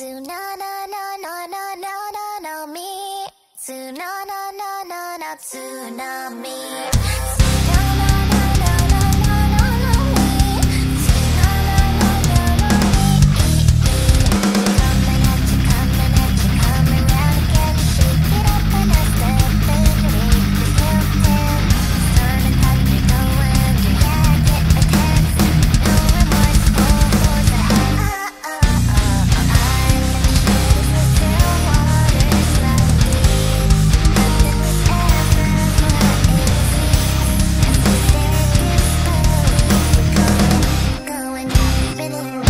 Tsunami, no, no, no, no, no, no, me. Tsunami, no, no, no, no, tsunami. Deep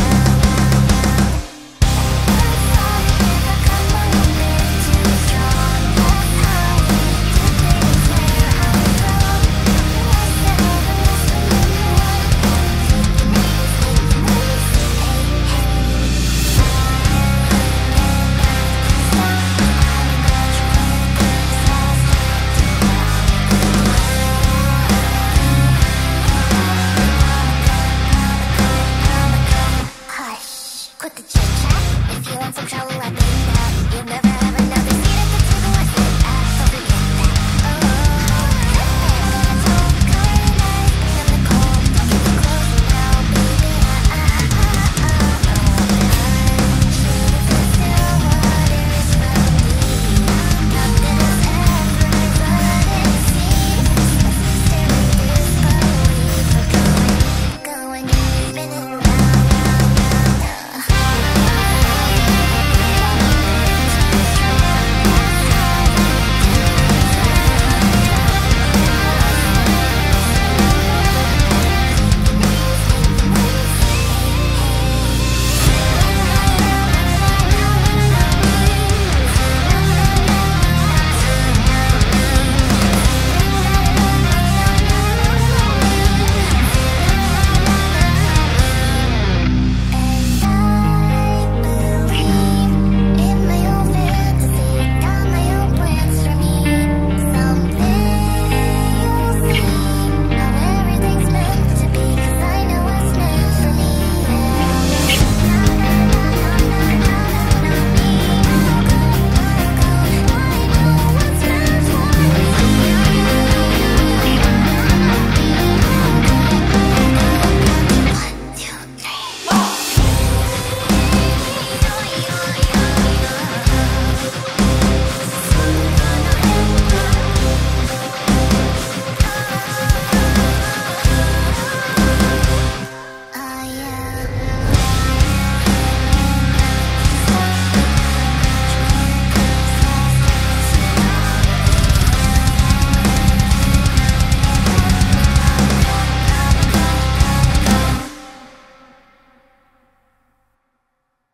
in